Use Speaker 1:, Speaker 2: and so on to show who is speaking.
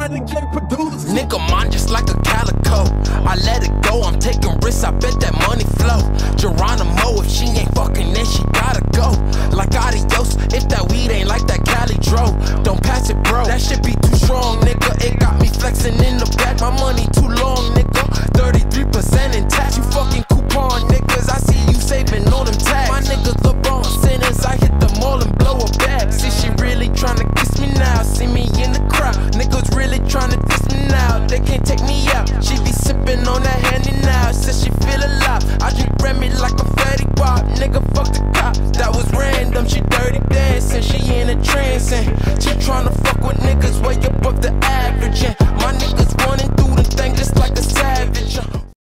Speaker 1: Static J produce.
Speaker 2: Nigga, mine just like a calico. I let it go, I'm taking risks, I bet that money flow. Geronimo, if she ain't fucking, then she gotta go. Like adios, if that weed ain't like that Cali Dro. Don't pass it, bro. That shit be too strong, nigga. It got above the